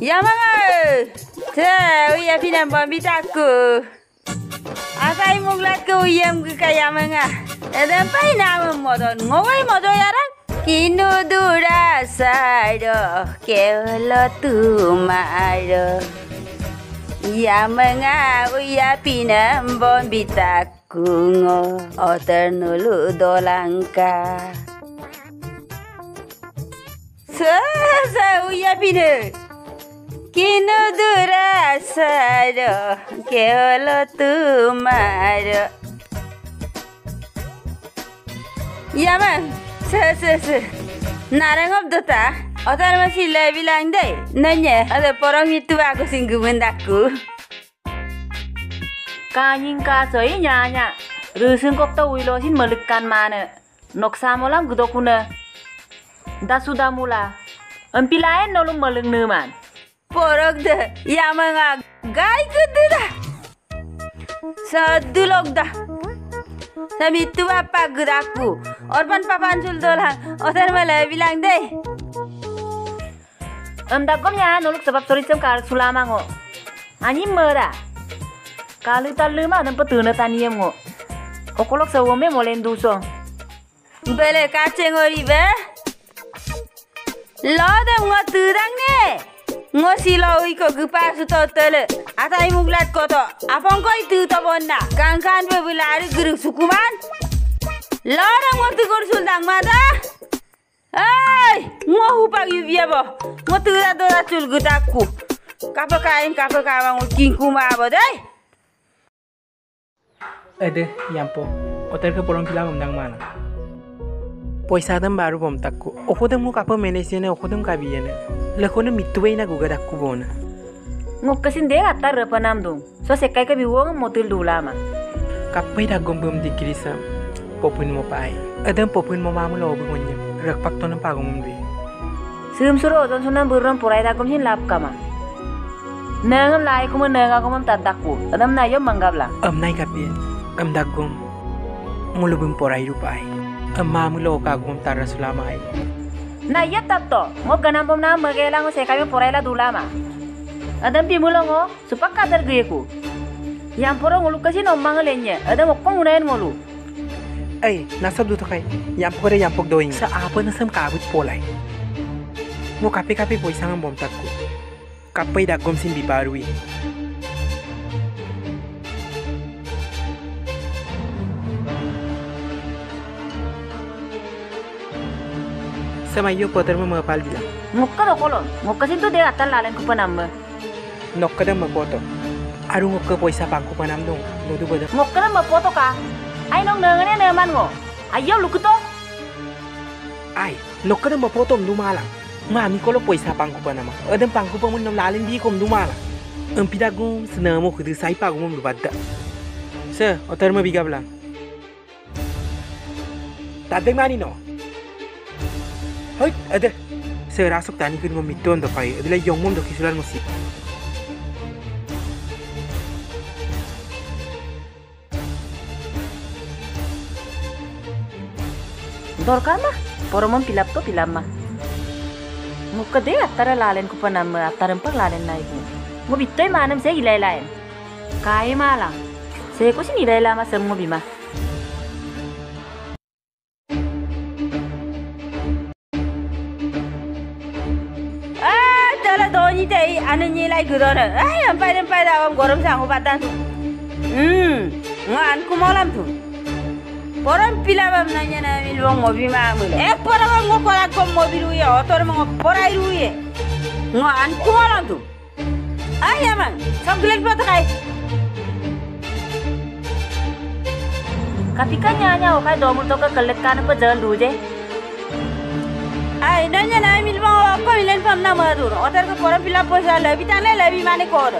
Yamanga, sa uya pinam bombi takku. Asai muglat ke uyam ke kayamanga. Edan pai nama modon, ngogai modo yaran. Kinu dura sado, kelo tu maro. Yamanga uya pinam bombi takku ngo. Oter nulu dolangka. Sa কিনু দুরাসার কেবল তোমার ইয়ামা সে সে সে নারায়ণ হব্দতা অতার মা সিলাই বিলাইন দে নইনে আদে পরং হিতু আগো সিংগু মেন্দাকু কা ইং কা সই nya nya rüsung kok ta uilo sin melikan mana noksa molam gudokuna dasudamula empilain nolong meleng neman porok de yamanga gai kudu da sadulok da sami tu apa gudaku orban papan sul dola otar mala bilang deh Em dagom ya noluk sebab sorry sem kal sulama ngo Ani mera Kalu ngosilowi ko gipasu to tele atai muglat koto apongkoi tu to bonna kangkan be bilari guru sukuman lara ngorti gor sultang mata ai ngohu pag yubia bo ngotu da do da chul gutaku kapa kain kapa kawang kingku ma bo dai ede yampo oterke porong kilam nang mana Dam baru bom takku. Okodam mu kapa menesiane okodam kabiyane. Lekona mitway na guga dakku bona. Ngo kasin de atar repa nam dung So sekai ka biwong motul dulama Kapai da gom bom dikrisa. Popun mo pai. Adam popun mo mamu lo bu ngonya. Rak pak tonan pagom mum bi. Sum suro don sunan burron purai da komsin lap kama Nangam lai kuma Adam na manggabla Am nai kapi. Am porai rupai. Sulama ai. Na iya tatto Ngo ganam pom na magela ngo sekai mo purai la dulama Adam pimulo ngo supak kadar geku Yang poro ngulu kasin omang lenya Adam okong unayan ngulu Ay, nasab duto kay. Yampok ada yampok doing. Sa apa na sam kabut polay. Mo kape kape sangang bom takku. Kapay dagom sin bibarui. Samayo poter mo mga palbila. Ngukka do kolon Ngukka sin tu de atar lalen kupa namme Nokkada mapoto. Aru ngokka poisa pangku panam dong. Nudu bodo. Ngukka na mapoto ka Ay nong nangane naman ngo Ayaw lukuto Ay, nokkada mapoto om dumala. Mami kolo poisa pangku panama. Adam pangku pamun nam lalin di kom dumala. Ang pidagong senamo kudu sai pagum lubadda. Sir, otar ma bigabla. Tadeng mani no. Hoy, ada. Sir, rasok tani kun mo miton do kay. Adila yong mom do kisulan mo si. Dorkar mah Poromon pilap to pilap mah Ngukka de atara lalen kupa namme Atara empang lalen naik ngo Ngo bitoy manam se ilay lain Kaya malang sem ngo doni tei anu nyilai gudona. Ay, ampai ampai da om gorom sang obatan tu. Hmm, ngan ku molam tu. Poram pila bam nanya na milbong mobi ma mule. Eh, poram ngo kora kom mobi ruye, otor mo porai ruye. Ngan ku molam tu. Ay, amang, sambilan pot kai. Katika nyanya okai domul to ka kalet kan pa jal duje Ay, nanya na milbong ko milen pam na madur. Otor ko poram pila posa lebi tane lebi mane kor.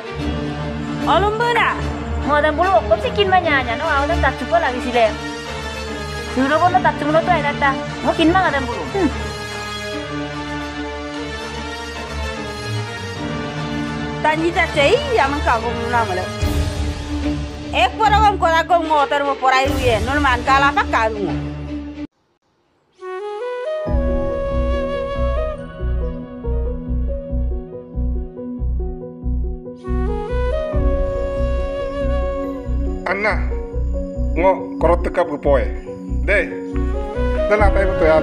Olumbuna. Ngodan bulu okko sikin ma nyanya no awdan tak cupa lagi sile Suro kono tak cupa to enak ta Ngo kin ma ngadan bulu tanji ta chei yaman ka gum na mala ek poragam Anna, ngo korot tekap ke poe. De, dala tay ko ya.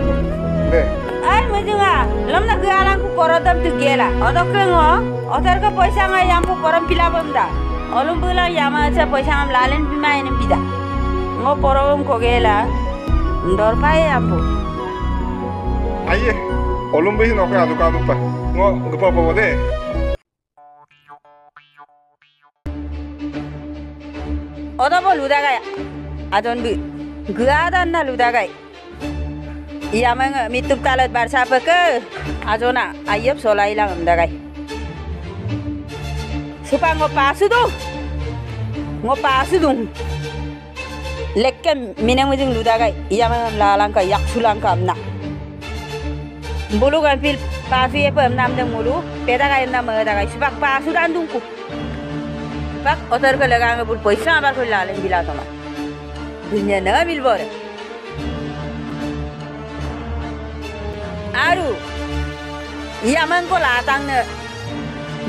De, ai mujunga lamna galang ku korodam tu gela odok ngo otar ka paisa nga yam ku koram pilabam da olum bula yama cha paisa ngam lalen bima ene bida ngo porobam ko gela ndor pae ampu aye, olum behi no ka adu ka du pa. Ngo pa de. Odo bo ludaga adon bu gadan na ludaga yamang mitup talat barsa ke? Azona ayep solai lang amdagai supa ngo pasu do ngo pasu dung lekke minang mujung ludagai. Yamang lalang ka yak sulang ka amna bulu kan pil pasu ye pem nam deng mulu peda ga nam dagai. Supak pasu dan dungku pak otar ka laga bul poisa abar ko lalen bila tama dunya na mil bore aru yaman ko latang ne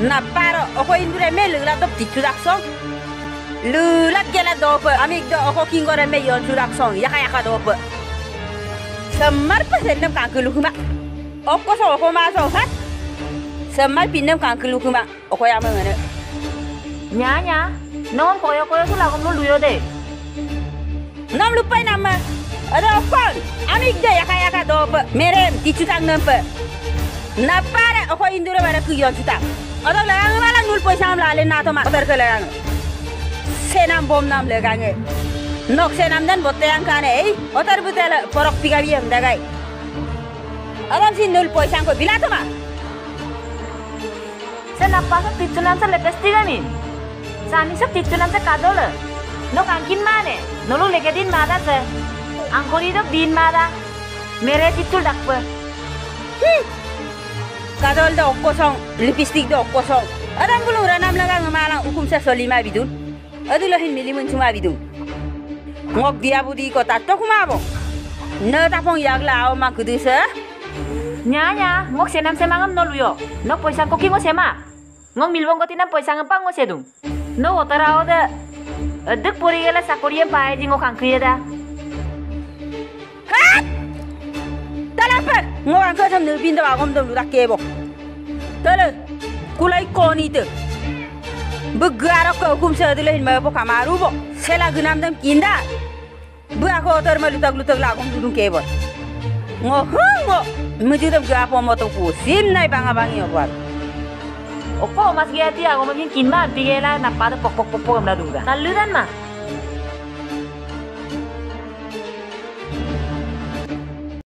na paro oko indure me lula top tichu dak song lula gela dop amik do oko kingore me yon chu dak song yaka yaka dop semar kan kulu kuma oko so oko ma so hat semar pinem kan kulu kuma oko yaman ne nya nya non koyo koyo tu lakum lu luyo de nam lupai nama ada okon amik do yaka yaka dop merem tichu tang nempe na para oko indure bara ku yon chu tang ada lagang malah nul poisa am lale na to ma otar ke lagang senam bom nam lagang nok senam dan botte yang kane ei otar butel porok piga bi am dagai adam sin nul poisa ko bila to ma sa napasa titunan sa lepesti kami sani sa titunan sa kadol no kangkin mane no lu lege din mada sa angkori dok din mada mere titul dakpa kadol do kosong lipstick do kosong adam bulu ranam lagang malang ukum sa solima bidun adu lohin milimun cuma bidun ngok dia budi ko tato kumabo na tapong yag lao ma kudu sa nya nya ngok senam semangam no luyo no poisa ko kingo sema ngok milbong ko tinam poisa ngapa ngo sedung no otara oda dek puri gela sakoriye pae jingo kangkriya da Talape, ngorang ke sam nubin da agom dum ludak kebo. Tala, kulai koni te. Begara ko hukum sa dulu hin mapo kamaru bo. Sela gunam dam kinda. Bu ako otor malutak lutak lagom dudung kebo. Ngo ngo, mujudam gapo moto ku sim nai banga bangi obat. Opo mas gati ako maging kinma bigela napado pok pok pok pok amna dunga. Naludan ma.